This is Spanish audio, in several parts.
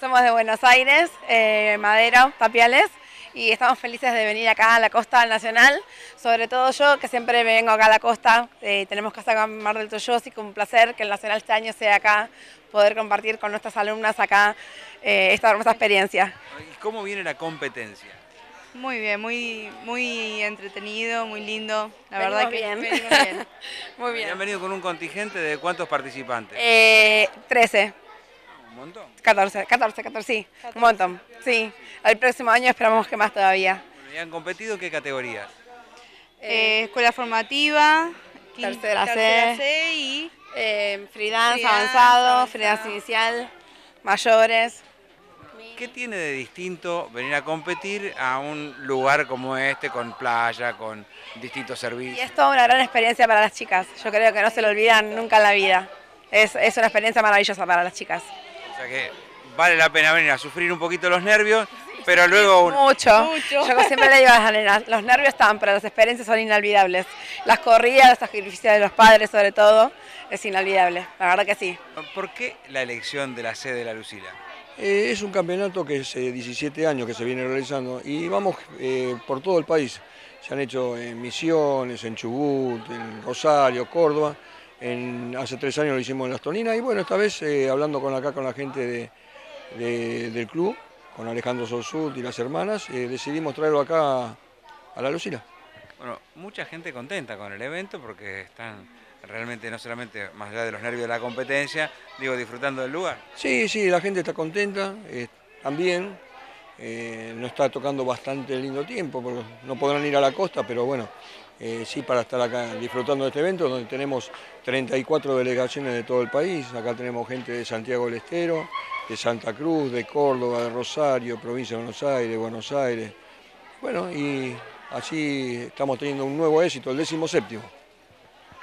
Somos de Buenos Aires, eh, Madera, Tapiales, y estamos felices de venir acá a la costa nacional, sobre todo yo que siempre vengo acá a la costa, eh, tenemos casa acá en Mar del Toyo, así que un placer que el Nacional este año sea acá, poder compartir con nuestras alumnas acá eh, esta hermosa experiencia. ¿Y cómo viene la competencia? Muy bien, muy, muy entretenido, muy lindo. La Venimos verdad que bien. venimos bien. Muy ¿Y bien. han venido con un contingente de cuántos participantes? Eh, 13, ¿Un montón? 14, 14, 14, sí, un montón, sí. El próximo año esperamos que más todavía. Bueno, ¿Y han competido qué categorías? Eh, escuela formativa, Tercera C. tercera C y Eh, free dance Free dance, avanzado, avanzado. dance inicial, mayores. ¿Qué tiene de distinto venir a competir a un lugar como este, con playa, con distintos Y servicios? es toda una gran experiencia para las chicas. Yo creo que no se lo olvidan nunca en la vida. Es, es una experiencia maravillosa para las chicas. O sea que vale la pena venir a sufrir un poquito los nervios, pero luego un- Mucho. Mucho. Yo siempre le digo a las nenas, los nervios están, pero las experiencias son inolvidables. Las corridas, los sacrificios de los padres sobre todo, es inolvidable. La verdad que sí. ¿Por qué la elección de la sede de la Lucila? Eh, es un campeonato que hace 17 años que se viene realizando y vamos eh, por todo el país. Se han hecho en Misiones, en Chubut, en Rosario, Córdoba. En- hace tres años lo hicimos en Las Toninas y bueno, esta vez eh, hablando con acá con la gente de- de- del club, con Alejandro Sosut y las hermanas, eh, decidimos traerlo acá a la Lucila. Bueno, mucha gente contenta con el evento porque están realmente no solamente más allá de los nervios de la competencia, digo, disfrutando del lugar. Sí, sí, la gente está contenta, eh, también. Eh, no está tocando bastante lindo tiempo, no podrán ir a la costa, pero bueno, eh, sí para estar acá disfrutando de este evento, donde tenemos 34 delegaciones de todo el país. Acá tenemos gente de Santiago del Estero, de Santa Cruz, de Córdoba, de Rosario, provincia de Buenos Aires, Buenos Aires. Bueno, y así estamos teniendo un nuevo éxito, el décimo séptimo.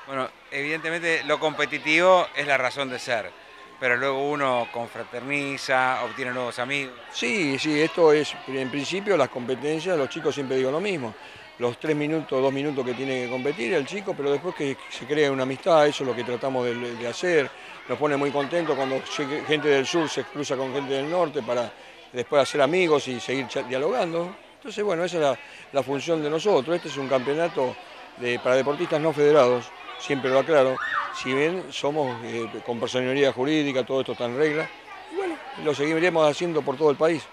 Bueno, evidentemente lo competitivo es la razón de ser, pero luego uno confraterniza, obtiene nuevos amigos. Sí, sí, esto es, en principio, las competencias, los chicos siempre digo lo mismo. Los tres minutos, dos minutos que tiene que competir el chico, pero después que se crea una amistad, eso es lo que tratamos de, hacer. Nos pone muy contentos cuando gente del sur se cruza con gente del norte para después hacer amigos y seguir dialogando. Entonces, bueno, esa es la, función de nosotros. Este es un campeonato para deportistas no federados, siempre lo aclaro. Si bien somos eh, con personalidad jurídica, todo esto está en regla, y bueno, lo seguiremos haciendo por todo el país.